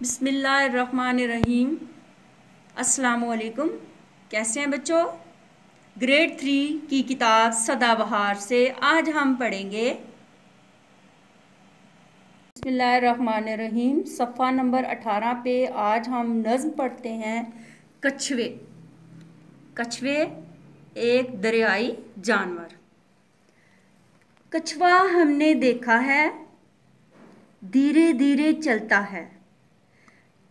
बिसमीम असलकुम कैसे हैं बच्चों? ग्रेड थ्री की किताब सदाबहार से आज हम पढ़ेंगे। बिसमीम सफ़ा नंबर अठारह पे आज हम नज़म पढ़ते हैं कछवे कछवे एक दरियाई जानवर। कछवा हमने देखा है धीरे धीरे चलता है।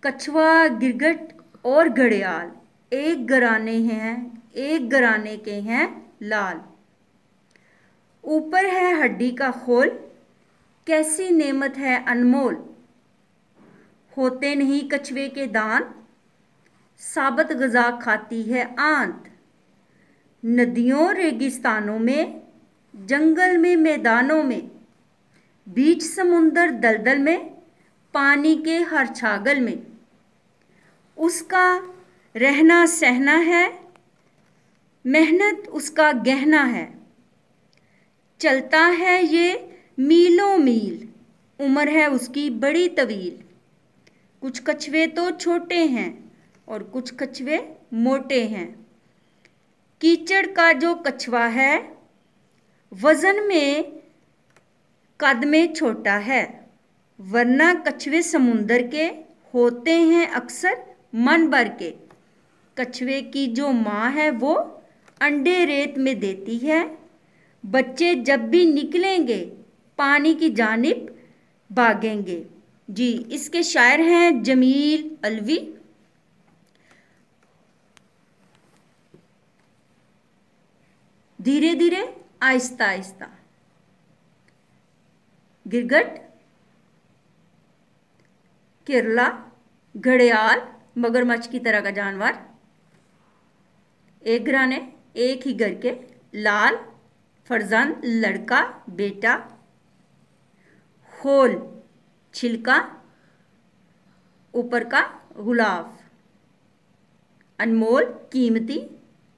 कछुआ, गिरगट और घड़ियाल, एक घराने हैं, एक घराने के हैं लाल। ऊपर है हड्डी का खोल, कैसी नेमत है अनमोल? होते नहीं कछुए के दांत साबत गज़ा खाती है आंत। नदियों, रेगिस्तानों में, जंगल में, मैदानों में, बीच समुंदर दलदल में, पानी के हर छागल में। उसका रहना सहना है, मेहनत उसका गहना है। चलता है ये मीलों मील, उम्र है उसकी बड़ी तवील। कुछ कछुए तो छोटे हैं और कुछ कछुए मोटे हैं। कीचड़ का जो कछुआ है, वज़न में कद में छोटा है, वरना कछुए समुंदर के होते हैं अक्सर मन भर के। कछुए की जो माँ है वो अंडे रेत में देती है। बच्चे जब भी निकलेंगे, पानी की जानिब भागेंगे। जी, इसके शायर हैं जमील अलवी। धीरे धीरे, आहिस्ता आहिस्ता। गिरगट, केरला, घड़ियाल। मगरमच्छ की तरह का जानवर। एक घराने एक ही घर के लाल फरजन लड़का, बेटा, होल छिलका, ऊपर का गुलाब। अनमोल, कीमती,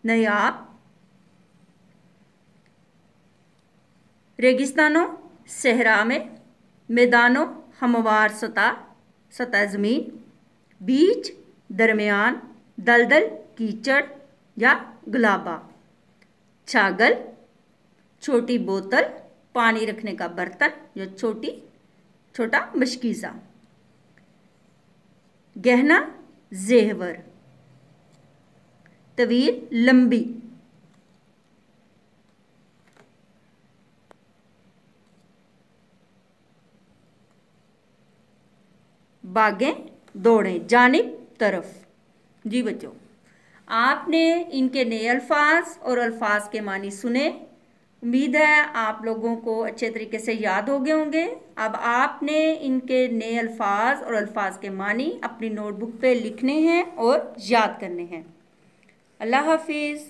नयाब। रेगिस्तानों सहरा में मैदानों, हमवार सतह सतह ज़मीन। बीच दरमियान दलदल, कीचड़ या गुलाबा। छागल, छोटी बोतल, पानी रखने का बर्तन या छोटी, छोटा मशकीज़ा। गहना जेहवर तवील, लंबी। बागें, दौड़ें। जानिब तरफ़। जी बच्चों, आपने इनके नए अल्फाज और अल्फाज के मानी सुने। उम्मीद है आप लोगों को अच्छे तरीके से याद हो गए होंगे। अब आपने इनके नए अल्फाज और अल्फाज के मानी अपनी नोटबुक पे लिखने हैं और याद करने हैं। अल्लाह हाफिज़।